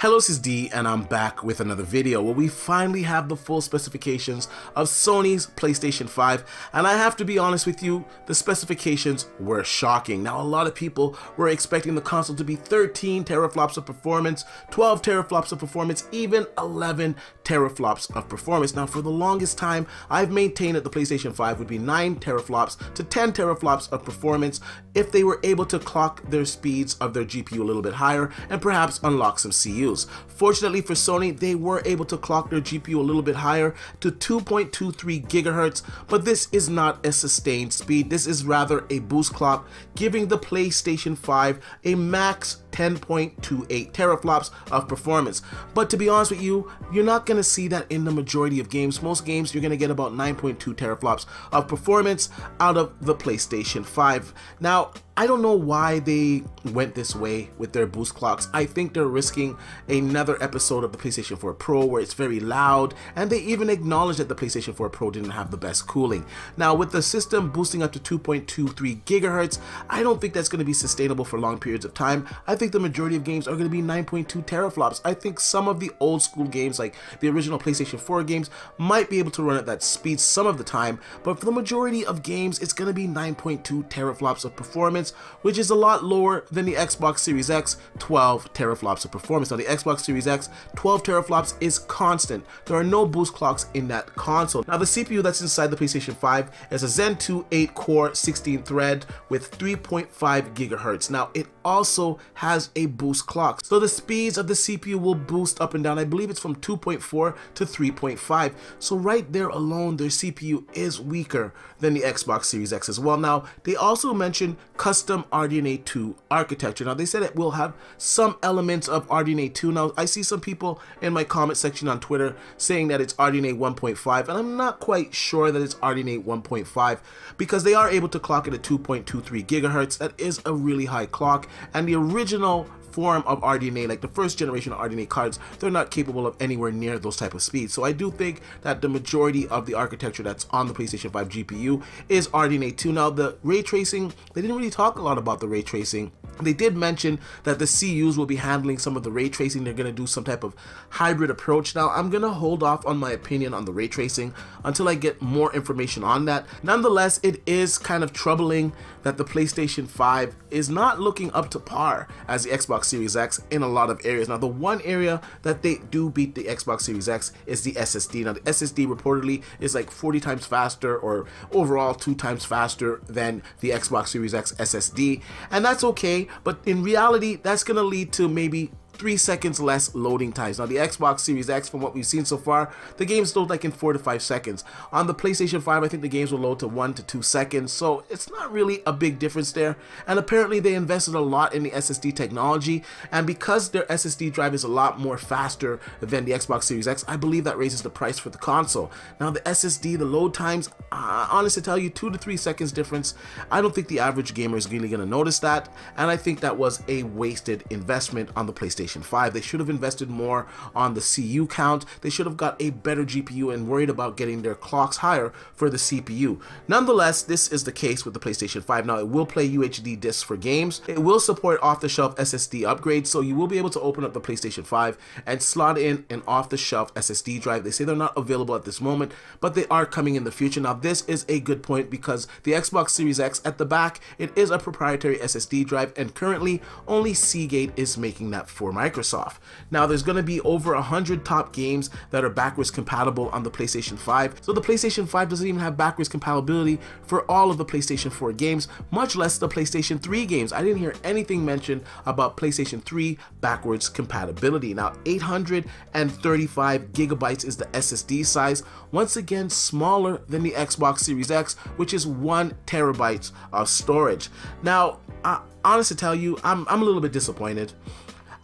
Hello, this is Dee, and I'm back with another video where we finally have the full specifications of Sony's PlayStation 5, and I have to be honest with you, the specifications were shocking. Now, a lot of people were expecting the console to be 13 teraflops of performance, 12 teraflops of performance, even 11 teraflops of performance. Now, for the longest time, I've maintained that the PlayStation 5 would be 9 teraflops to 10 teraflops of performance if they were able to clock their speeds of their GPU a little bit higher and perhaps unlock some CU GPUs. Fortunately for Sony, they were able to clock their GPU a little bit higher to 2.23 gigahertz, but this is not a sustained speed. This is rather a boost clock, giving the PlayStation 5 a max 10.28 teraflops of performance. But to be honest with you, you're not going to see that in the majority of games. Most games, you're going to get about 9.2 teraflops of performance out of the PlayStation 5. Now, I don't know why they went this way with their boost clocks. I think they're risking another episode of the PlayStation 4 Pro where it's very loud, and they even acknowledge that the PlayStation 4 Pro didn't have the best cooling. Now, with the system boosting up to 2.23 gigahertz, I don't think that's going to be sustainable for long periods of time. I think the majority of games are going to be 9.2 teraflops. I think some of the old school games, like the original PlayStation 4 games, might be able to run at that speed some of the time, but for the majority of games, it's going to be 9.2 teraflops of performance performance, which is a lot lower than the Xbox Series X 12 teraflops of performance. Now the Xbox Series X 12 teraflops is constant. There are no boost clocks in that console. Now the CPU that's inside the PlayStation 5 is a Zen 2 8 core 16 thread with 3.5 gigahertz. Now it also has a boost clock. So the speeds of the CPU will boost up and down. I believe it's from 2.4 to 3.5. So right there alone, their CPU is weaker than the Xbox Series X as well. Now they also mentioned custom custom RDNA 2 architecture. Now, they said it will have some elements of RDNA 2. Now, I see some people in my comment section on Twitter saying that it's RDNA 1.5, and I'm not quite sure that it's RDNA 1.5 because they are able to clock it at 2.23 gigahertz. That is a really high clock, and the original original form of RDNA, like the first generation of RDNA cards, they're not capable of anywhere near those type of speeds. So I do think that the majority of the architecture that's on the PlayStation 5 GPU is RDNA 2. Now the ray tracing, they didn't really talk a lot about the ray tracing they did mention that the CUs will be handling some of the ray tracing. They're going to do some type of hybrid approach. Now, I'm going to hold off on my opinion on the ray tracing until I get more information on that. Nonetheless, it is kind of troubling that the PlayStation 5 is not looking up to par as the Xbox Series X in a lot of areas. Now, the one area that they do beat the Xbox Series X is the SSD. Now, the SSD reportedly is like 40 times faster or overall two times faster than the Xbox Series X SSD, and that's okay but in reality, that's going to lead to maybe three seconds less loading times. Now the Xbox Series X, from what we've seen so far, the games load like in four to five seconds. On the PlayStation 5, I think the games will load to one to two seconds, so it's not really a big difference there. And apparently they invested a lot in the SSD technology, and because their SSD drive is a lot more faster than the Xbox Series X, I believe that raises the price for the console. Now the SSD, the load times, uh, honestly tell you, two to three seconds difference. I don't think the average gamer is really going to notice that, and I think that was a wasted investment on the PlayStation PlayStation 5. They should have invested more on the CU count. They should have got a better GPU and worried about getting their clocks higher for the CPU. Nonetheless, this is the case with the PlayStation 5. Now, it will play UHD discs for games. It will support off-the-shelf SSD upgrades, so you will be able to open up the PlayStation 5 and slot in an off-the-shelf SSD drive. They say they're not available at this moment, but they are coming in the future. Now, this is a good point because the Xbox Series X at the back, it is a proprietary SSD drive, and currently only Seagate is making that for Microsoft. Now there's going to be over 100 top games that are backwards compatible on the PlayStation 5. So the PlayStation 5 doesn't even have backwards compatibility for all of the PlayStation 4 games, much less the PlayStation 3 games. I didn't hear anything mentioned about PlayStation 3 backwards compatibility. Now 835 gigabytes is the SSD size, once again smaller than the Xbox Series X, which is one terabyte of storage. Now, I, honest to tell you, I'm, I'm a little bit disappointed.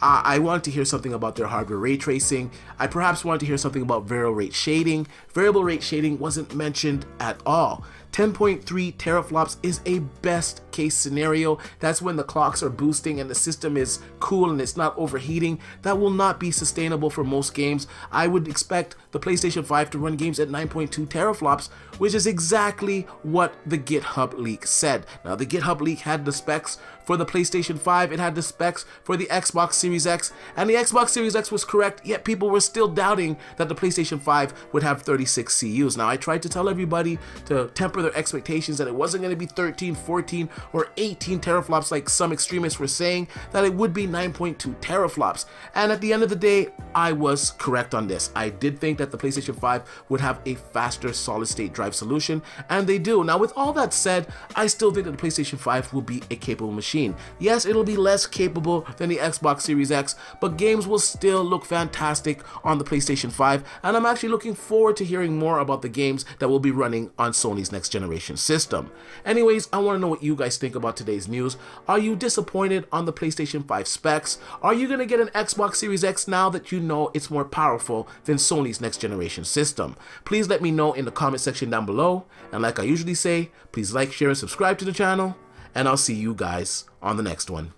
Uh, I wanted to hear something about their hardware ray tracing. I perhaps wanted to hear something about variable rate shading. Variable rate shading wasn't mentioned at all. 10.3 teraflops is a best case scenario. That's when the clocks are boosting and the system is cool and it's not overheating. That will not be sustainable for most games. I would expect the PlayStation 5 to run games at 9.2 teraflops, which is exactly what the GitHub leak said. Now, the GitHub leak had the specs for the PlayStation 5, it had the specs for the Xbox Series Series X, and the Xbox Series X was correct, yet people were still doubting that the PlayStation 5 would have 36 CUs. Now, I tried to tell everybody to temper their expectations that it wasn't going to be 13, 14, or 18 teraflops like some extremists were saying, that it would be 9.2 teraflops. And at the end of the day, I was correct on this. I did think that the PlayStation 5 would have a faster solid state drive solution, and they do. Now, with all that said, I still think that the PlayStation 5 will be a capable machine. Yes, it'll be less capable than the Xbox Series X, but games will still look fantastic on the PlayStation 5, and I'm actually looking forward to hearing more about the games that will be running on Sony's next generation system. Anyways, I want to know what you guys think about today's news. Are you disappointed on the PlayStation 5 specs? Are you going to get an Xbox Series X now that you know it's more powerful than Sony's next generation system? Please let me know in the comment section down below, and like I usually say, please like, share, and subscribe to the channel, and I'll see you guys on the next one.